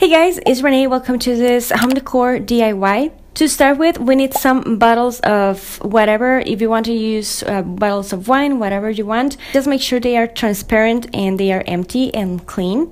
Hey guys, it's Renee. Welcome to this home decor DIY. To start with, we need some bottles of whatever. If you want to use uh, bottles of wine, whatever you want, just make sure they are transparent and they are empty and clean.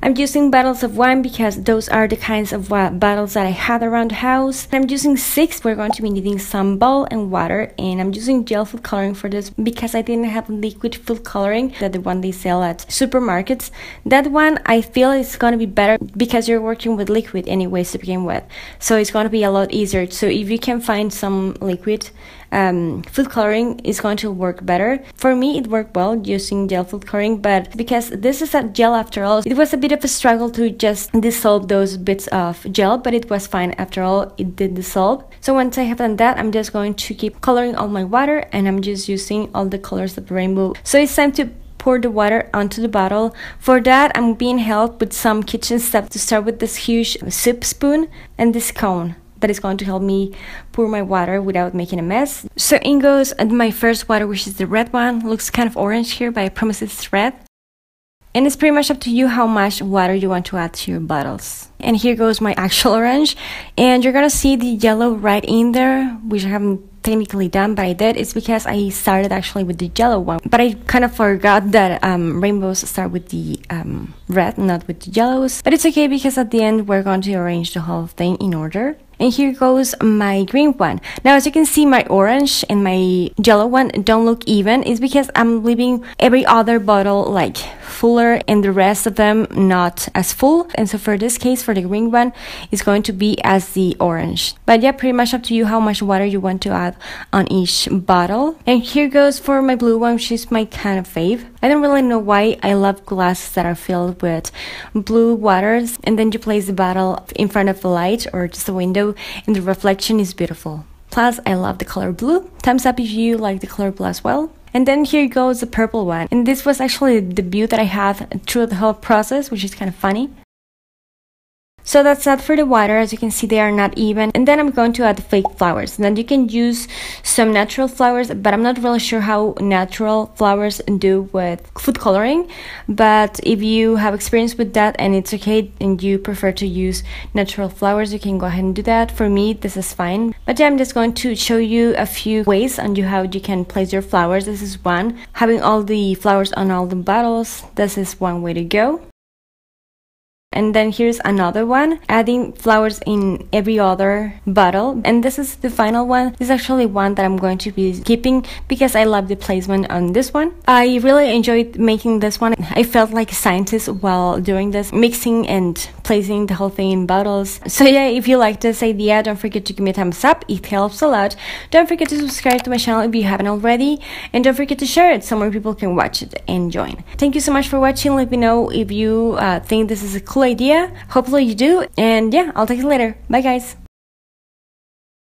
I'm using bottles of wine because those are the kinds of bottles that I had around the house. I'm using six. We're going to be needing some ball and water and I'm using gel food coloring for this because I didn't have liquid food coloring that the one they sell at supermarkets. That one I feel is going to be better because you're working with liquid anyways to begin with. So it's going to be a lot easier. So if you can find some liquid um, food coloring is going to work better. For me, it worked well using gel food coloring, but because this is a gel after all, it was a bit of a struggle to just dissolve those bits of gel, but it was fine after all, it did dissolve. So once I have done that, I'm just going to keep coloring all my water and I'm just using all the colors of the rainbow. So it's time to pour the water onto the bottle. For that, I'm being helped with some kitchen stuff to start with this huge soup spoon and this cone that is going to help me pour my water without making a mess. So in goes my first water, which is the red one. Looks kind of orange here, but I promise it's red. And it's pretty much up to you how much water you want to add to your bottles. And here goes my actual orange. And you're gonna see the yellow right in there, which I haven't technically done, but I did. It's because I started actually with the yellow one. But I kind of forgot that um, rainbows start with the um, red, not with the yellows. But it's okay because at the end we're going to arrange the whole thing in order. And here goes my green one. Now, as you can see, my orange and my yellow one don't look even. It's because I'm leaving every other bottle like fuller and the rest of them not as full. And so for this case, for the green one, it's going to be as the orange. But yeah, pretty much up to you how much water you want to add on each bottle. And here goes for my blue one, which is my kind of fave. I don't really know why I love glasses that are filled with blue waters and then you place the bottle in front of the light or just a window and the reflection is beautiful. Plus, I love the color blue. Thumbs up if you like the color blue as well. And then here goes the purple one. And this was actually the debut that I had through the whole process, which is kind of funny. So that's that for the water. As you can see, they are not even. And then I'm going to add fake flowers. And then you can use some natural flowers, but I'm not really sure how natural flowers do with food coloring. But if you have experience with that and it's okay and you prefer to use natural flowers, you can go ahead and do that. For me, this is fine. But yeah, I'm just going to show you a few ways on how you can place your flowers. This is one. Having all the flowers on all the bottles, this is one way to go. And then here's another one, adding flowers in every other bottle. And this is the final one. This is actually one that I'm going to be keeping because I love the placement on this one. I really enjoyed making this one. I felt like a scientist while doing this, mixing and placing the whole thing in bottles. So yeah, if you like this idea, don't forget to give me a thumbs up. It helps a lot. Don't forget to subscribe to my channel if you haven't already. And don't forget to share it so more people can watch it and join. Thank you so much for watching. Let me know if you uh, think this is a cool idea. Hopefully you do. And yeah, I'll talk to you later. Bye guys.